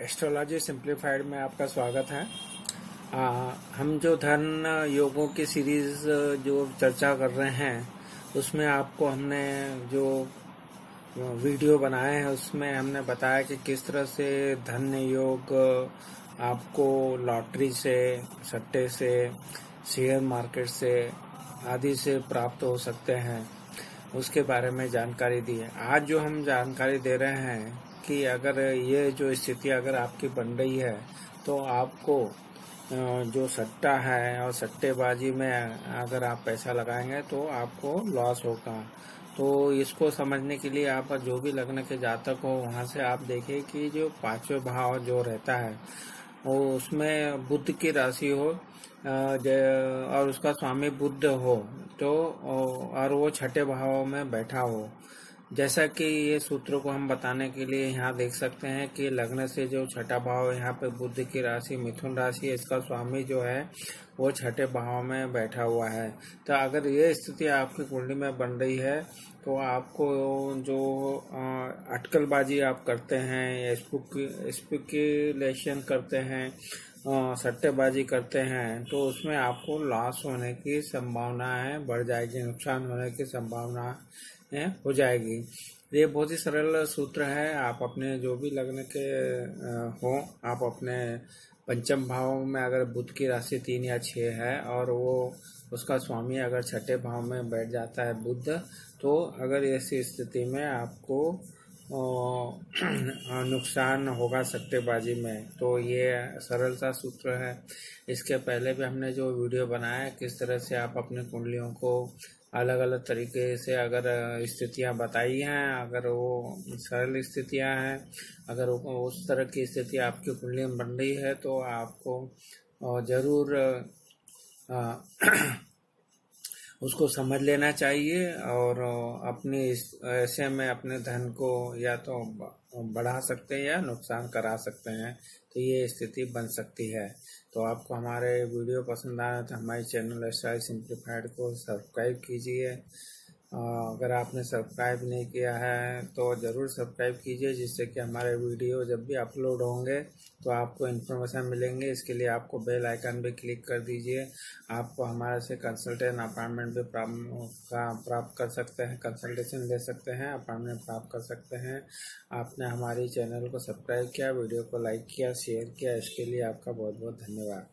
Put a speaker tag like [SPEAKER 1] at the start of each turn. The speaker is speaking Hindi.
[SPEAKER 1] एस्ट्रोलॉजी सिंप्लीफाइड में आपका स्वागत है। आ, हम जो धन योगों की सीरीज़ जो चर्चा कर रहे हैं उसमें आपको हमने जो वीडियो बनाए हैं उसमें हमने बताया कि किस तरह से धन योग आपको लॉटरी से सट्टे से शेयर मार्केट से आदि से प्राप्त हो सकते हैं। उसके बारे में जानकारी दी है। आज जो हम जानकारी दे रहे हैं कि अगर ये जो स्थिति अगर आपकी बन रही है तो आपको जो सट्टा है और सट्टेबाजी में अगर आप पैसा लगाएँगे तो आपको लॉस होगा। तो इसको समझने के लिए आप जो भी लग्न के जातक हो, वहाँ से आप देखें कि जो पाँचवें भाव जो रहता है, वो उसमें बुद्ध की राशि हो और उसका स्वामी बुद्ध हो तो और वो छठे भाव में बैठा हो। जैसा कि ये सूत्रों को हम बताने के लिए यहाँ देख सकते हैं कि लग्न से जो छठा भाव यहाँ पे बुद्ध की राशि, मिथुन राशि, इसका स्वामी जो है, वो छठे भाव में बैठा हुआ है। तो अगर ये स्थिति आपकी कुंडली में बन रही है तो आपको जो अटकलबाजी आप करते हैं स्पिकुलेशन करते हैं सट्टेबाजी करते हैं तो उसमें आपको लॉस होने की संभावना है बढ़ जाएगी, नुकसान होने की संभावना है हो जाएगी। ये बहुत ही सरल सूत्र है, आप अपने जो भी लगने के हो, आप अपने पंचम भाव में अगर बुद्ध की राशि तीन या छः है, और वो, उसका स्वामी अगर छठे भाव में बैठ जाता है बुद्ध तो अगर ऐसी स्थिति में आपको नुकसान होगा सट्टेबाजी में। तो ये सरल सा सूत्र है। इसके पहले भी हमने जो वीडियो बनाया है, किस तरह से आप अपने कुंडलियों को अलग अलग तरीके से अगर स्थितियाँ बताई हैं, अगर वो सरल स्थितियाँ हैं, अगर उस तरह की स्थिति आपकी कुंडली में बन रही है तो आपको ज़रूर उसको समझ लेना चाहिए और अपनी ऐसे में अपने धन को या तो बढ़ा सकते हैं या नुकसान करा सकते हैं तो ये स्थिति बन सकती है। तो आपको हमारे वीडियो पसंद आए तो हमारे चैनल स्टाइल सिंप्लीफाइड को सब्सक्राइब कीजिए। अगर आपने सब्सक्राइब नहीं किया है तो ज़रूर सब्सक्राइब कीजिए, जिससे कि हमारे वीडियो जब भी अपलोड होंगे तो आपको इन्फॉर्मेशन मिलेंगे। इसके लिए आपको बेल आइकन भी क्लिक कर दीजिए। आपको हमारे से कंसल्टेंट अपॉइंटमेंट भी प्राप्त कर सकते हैं कंसल्टेशन ले सकते हैं अपॉइंटमेंट प्राप्त कर सकते हैं। आपने हमारी चैनल को सब्सक्राइब किया वीडियो को लाइक किया शेयर किया। इसके लिए आपका बहुत बहुत धन्यवाद।